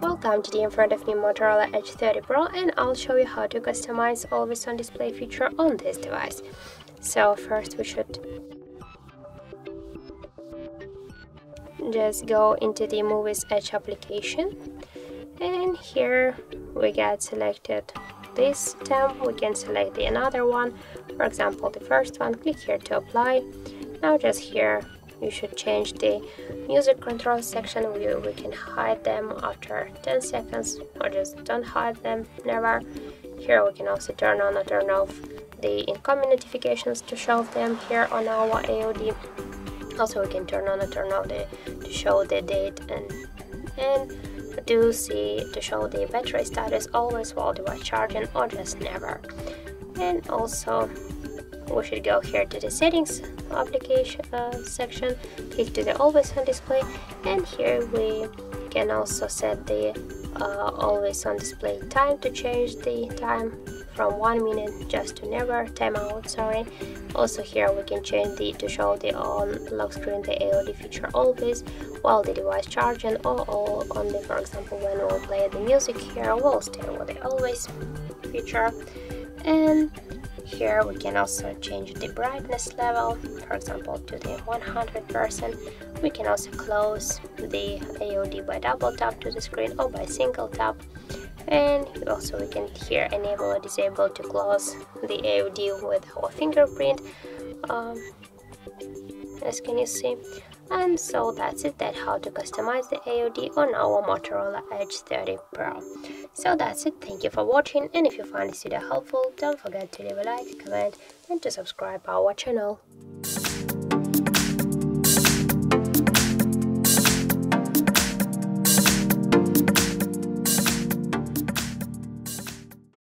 Welcome to the in front of me Motorola Edge 30 Pro and I'll show you how to customize always on display feature on this device. So first we should just go into the Muviz Edge application and here we get selected this tab we can select the another one for example the first one click here to apply. Now just here you should change the music control section. We, we can hide them after 10 seconds or just don't hide them never. Here we can also turn on or turn off the incoming notifications to show them here on our AOD also we can turn on or turn off the to show the date and and do see to show the battery status always while device charging or just never and also we should go here to the settings application uh, section click to the always on display and here we can also set the uh, always on display time to change the time from one minute just to never timeout sorry. Also here we can change the to show the on lock screen the AOD feature always while the device charging or, or only for example when we'll play the music here we'll stay with the always feature and here we can also change the brightness level for example to the 100% we can also close the AOD by double tap to the screen or by single tap. And also we can here enable or disable to close the AOD with our fingerprint. Um, as can you see and so that's it that how to customize the AOD on our Motorola Edge 30 Pro. So that's it thank you for watching and if you find this video helpful don't forget to leave a like comment and to subscribe our channel